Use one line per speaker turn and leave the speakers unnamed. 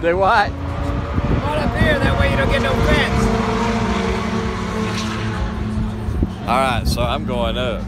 They what?
Come on up here, that way you don't get no fence.
All right, so I'm going up.